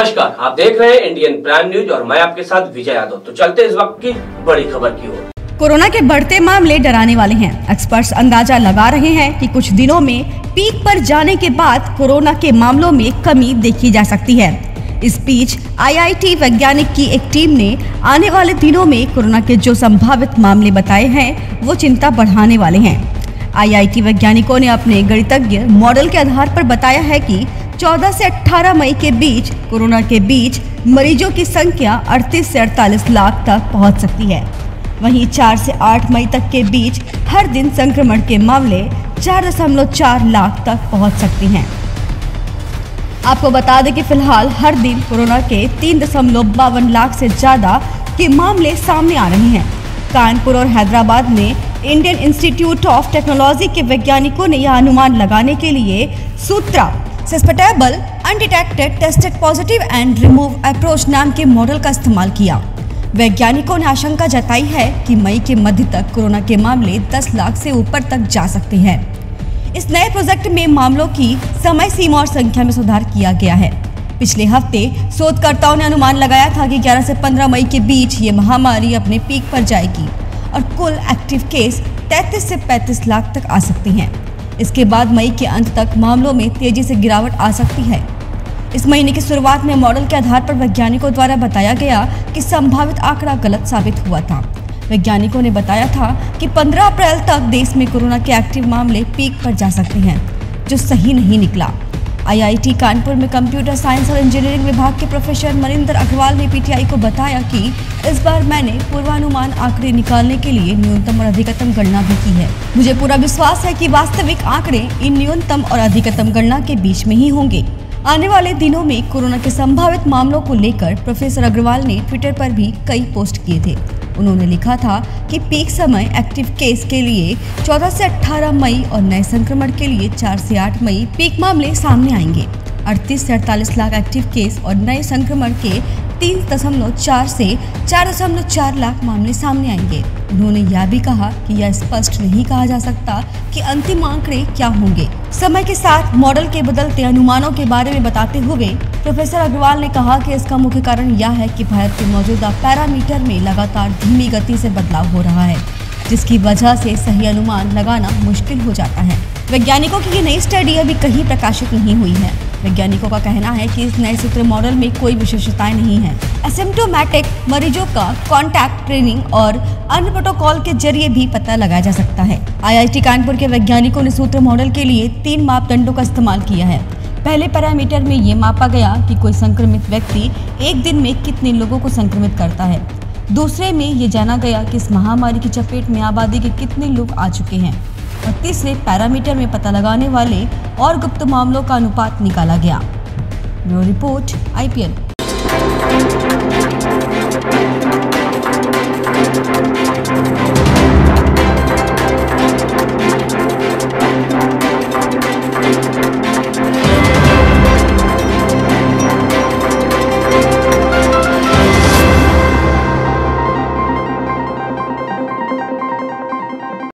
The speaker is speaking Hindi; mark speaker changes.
Speaker 1: नमस्कार, आप देख रहे हैं इंडियन प्राइम न्यूज़ और मैं आपके साथ विजय यादव। तो चलते इस वक्त की बड़ी खबर की ओर।
Speaker 2: कोरोना के बढ़ते मामले डराने वाले हैं। एक्सपर्ट्स अंदाज़ा लगा रहे हैं कि कुछ दिनों में पीक पर जाने के बाद कोरोना के मामलों में कमी देखी जा सकती है। इस बीच आईआईटी वैज्ञानिक की एक टीम ने आने वाले दिनों में कोरोना के जो संभावित मामले बताए हैं, वो चिंता बढ़ाने वाले हैं। आईआईटी वैज्ञानिकों ने अपने गणितज्ञ मॉडल के आधार पर बताया है कि 14 से 18 मई के बीच, कोरोना के बीच, मरीजों की संख्या 38 से 48 लाख तक पहुँच सकती है। वहीं 4 से 8 मई तक के बीच, हर दिन संक्रमण के मामले 4.4 लाख तक पहुँच सकती हैं। आपको बता दें कि फ़िलहाल हर दिन कोरोना के तीन दशमलव बावन लाख से ज़्यादा के मामले सामने आ रहे हैं। कानपुर और हैदराबाद में इंडियन इंस्टीट्यूट ऑफ़ टेक्नोलॉजी के वैज्ञानिकों ने यह अनुमान लगाने के लिए Sutra susceptible undetected tested positive and remove approach नाम के मॉडल का इस्तेमाल किया वैज्ञानिकों ने आशंका जताई है कि मई के मध्य तक कोरोना के मामले 10 लाख से ऊपर तक जा सकते हैं इस नए प्रोजेक्ट में मामलों की समय सीमा और संख्या में सुधार किया गया है पिछले हफ़्ते शोधकर्ताओं ने अनुमान लगाया था कि 11 से 15 मई के बीच ये महामारी अपने पीक पर जाएगी और कुल एक्टिव केस 33 से 35 लाख तक आ सकती हैं इसके बाद मई के अंत तक मामलों में तेज़ी से गिरावट आ सकती है। इस महीने की शुरुआत में मॉडल के आधार पर वैज्ञानिकों द्वारा बताया गया कि संभावित आंकड़ा गलत साबित हुआ था। वैज्ञानिकों ने बताया था कि 15 अप्रैल तक देश में कोरोना के एक्टिव मामले पीक पर जा सकते हैं, जो सही नहीं निकला। आईआईटी कानपुर में कंप्यूटर साइंस और इंजीनियरिंग विभाग के प्रोफेसर मनिंदर अग्रवाल ने पीटीआई को बताया कि इस बार मैंने पूर्वानुमान आंकड़े निकालने के लिए न्यूनतम और अधिकतम गणना भी की है। मुझे पूरा विश्वास है कि वास्तविक आंकड़े इन न्यूनतम और अधिकतम गणना के बीच में ही होंगे। आने वाले दिनों में कोरोना के संभावित मामलों को लेकर प्रोफेसर अग्रवाल ने ट्विटर पर भी कई पोस्ट किए थे। उन्होंने लिखा था कि पीक समय एक्टिव केस के लिए 14 से 18 मई और नए संक्रमण के लिए 4 से 8 मई पीक मामले सामने आएँगे। 38 से 48 लाख एक्टिव केस और नए संक्रमण के तीन दशमलव चार से चार दशमलव चार लाख मामले सामने आएँगे। उन्होंने यह भी कहा कि यह स्पष्ट नहीं कहा जा सकता कि अंतिम आंकड़े क्या होंगे। समय के साथ मॉडल के बदलते अनुमानों के बारे में बताते हुए प्रोफेसर अग्रवाल ने कहा कि इसका मुख्य कारण यह है कि भारत के मौजूदा पैरामीटर में लगातार धीमी गति से बदलाव हो रहा है, जिसकी वजह से सही अनुमान लगाना मुश्किल हो जाता है। वैज्ञानिकों की ये नई स्टडी अभी कहीं प्रकाशित नहीं हुई है। वैज्ञानिकों का कहना है कि इस नए सूत्र मॉडल में कोई विशेषताएँ नहीं है। एसिम्टोमेटिक मरीजों का कॉन्टैक्ट ट्रेनिंग और अन्य प्रोटोकॉल के ज़रिए भी पता लगाया जा सकता है। आईआईटी कानपुर के वैज्ञानिकों ने सूत्र मॉडल के लिए तीन मापदंडों का इस्तेमाल किया है। पहले पैरामीटर में ये मापा गया कि कोई संक्रमित व्यक्ति एक दिन में कितने लोगों को संक्रमित करता है। दूसरे में ये जाना गया कि इस महामारी की चपेट में आबादी के कितने लोग आ चुके हैं और तीसरे पैरामीटर में पता लगाने वाले और गुप्त मामलों का अनुपात निकाला गया। Bureau report, IPL.